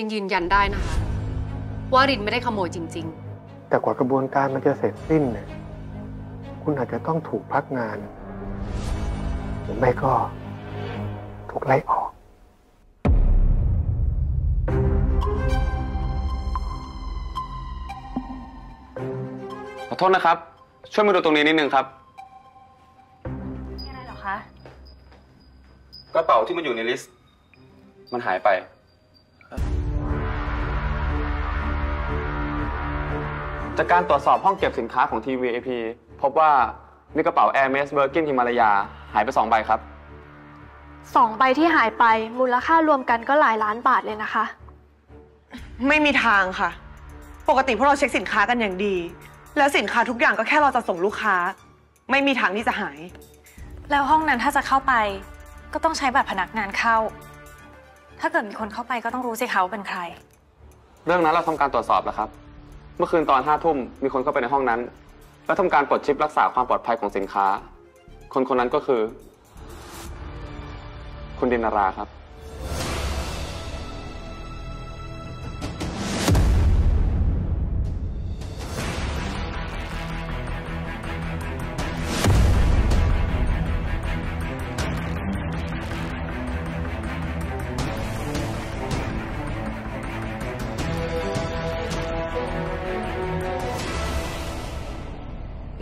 ยังยืนยันได้นะคะ ว่ารินไม่ได้ขโมยจริงแต่กว่ากระบวนการมันจะเสร็จสิ้นเนี่ยคุณอาจจะต้องถูกพักงาน หรือไม่ก็ถูกไล่ออก ขอโทษนะครับ ช่วยมาดูตรงนี้นิดนึงครับ มีอะไรเหรอคะ กระเป๋าที่มันอยู่ในลิสต์ มันหายไป จากการตรวจสอบห้องเก็บสินค้าของ TVAP พบว่ามีกระเป๋า Hermes Birkin ฮิมาลายา หายไป 2 ใบครับ สองใบที่หายไปมูลค่ารวมกันก็หลายล้านบาทเลยนะคะ ไม่มีทางค่ะ ปกติพวกเราเช็คสินค้ากันอย่างดี แล้วสินค้าทุกอย่างก็แค่เราจะส่งลูกค้า ไม่มีทางที่จะหาย แล้วห้องนั้นถ้าจะเข้าไป ก็ต้องใช้บัตรพนักงานเข้า ถ้าเกิดมีคนเข้าไปก็ต้องรู้สิคะว่าเป็นใคร เรื่องนั้นเราทำการตรวจสอบแล้วครับ เมื่อคืนตอนห้าทุ่มมีคนเข้าไปในห้องนั้น และทำการปลดชิปรักษาความปลอดภัยของสินค้า คนคนนั้นก็คือ คุณดินาราครับ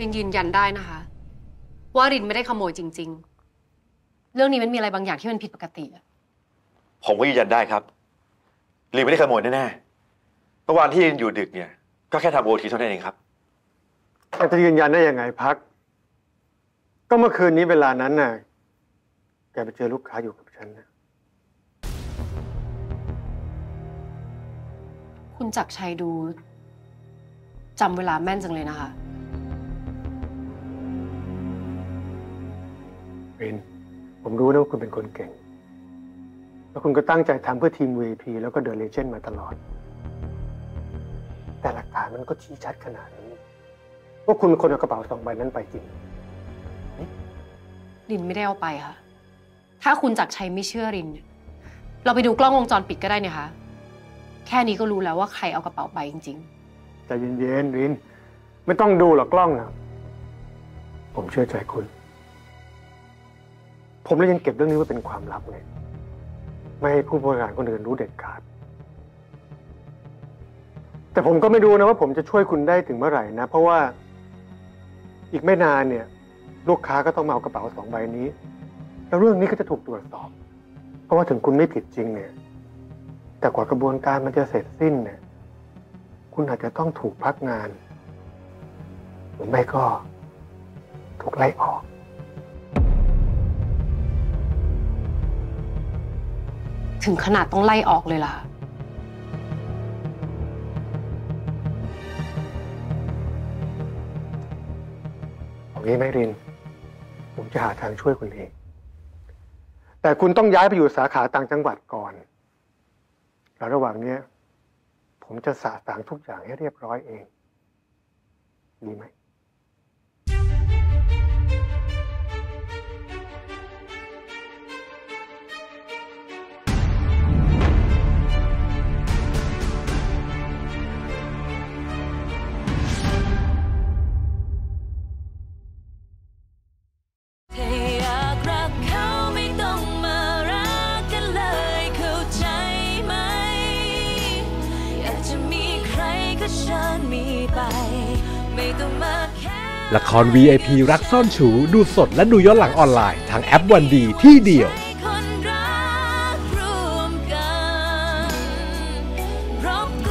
ยังยืนยันได้นะคะ ว่ารินไม่ได้ขโมยจริง ๆ เรื่องนี้มันมีอะไรบางอย่างที่มันผิดปกติอะผมก็ยืนยันได้ครับลีไม่ได้ขโมยแน่ๆเมื่อวานที่ยืนอยู่ดึกเนี่ย ก็แค่ทำโอทีเท่านั้นเองครับแต่จะยืนยันได้ยังไงพัก ก็เมื่อคืนนี้เวลานั้นน่ะ แกไปเจอลูกค้าอยู่กับฉันนะคุณจักรชัยดูจำเวลาแม่นจังเลยนะคะ ริน ผมรู้นะว่าคุณเป็นคนเก่ง แล้วคุณก็ตั้งใจทำเพื่อทีม VP แล้วก็เด e เลเจนด์มาตลอด แต่หลักฐานมันก็ชี้ชัดขนาดนี้ ว่าคุณเป็นคนเอากระเป๋าสองใบนั้นไปจริง รินไม่ได้เอาไปค่ะ ถ้าคุณจักรชัยไม่เชื่อรินเนี่ยเราไปดูกล้องวงจรปิดก็ได้เนี่ยคะ แค่นี้ก็รู้แล้วว่าใครเอากระเป๋าไปจริง ๆ ใจเย็นๆริน ไม่ต้องดูหรอกกล้องนะผมเชื่อใจคุณ ผมเลยยังเก็บเรื่องนี้ไว้เป็นความลับไงไม่ให้ผู้บริหารคนอื่นรู้เด็ดขาด แต่ผมก็ไม่รู้นะว่าผมจะช่วยคุณได้ถึงเมื่อไหร่นะ เพราะว่าอีกไม่นานเนี่ย ลูกค้าก็ต้องมาเอากระเป๋าสองใบนี้ แล้วเรื่องนี้ก็จะถูกตรวจสอบ เพราะว่าถึงคุณไม่ผิดจริงเนี่ย แต่กว่ากระบวนการมันจะเสร็จสิ้นเนี่ย คุณอาจจะต้องถูกพักงาน หรือไม่ก็ถูกไล่ออก ถึงขนาดต้องไล่ออกเลยล่ะ เอางี้ไหมริน ผมจะหาทางช่วยคุณเอง แต่คุณต้องย้ายไปอยู่สาขาต่างจังหวัดก่อน แล้วระหว่างเนี้ย ผมจะสาสางทุกอย่างให้เรียบร้อยเอง ดีไหม มีไป ไม่ต้องมาละคร VIP รักซ่อนชูดูสดและดูย้อนหลังออนไลน์ทางแอปวันดีที่เดียวครกกัน